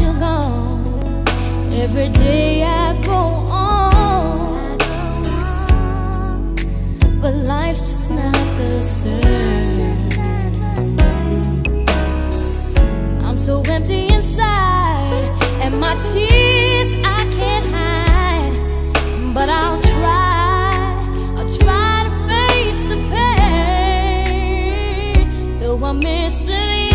you're gone, every day I go on. But life's just not the same. I'm so empty inside, and my tears I can't hide. But I'll try, I'll try to face the pain, though I'm missing.